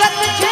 जगत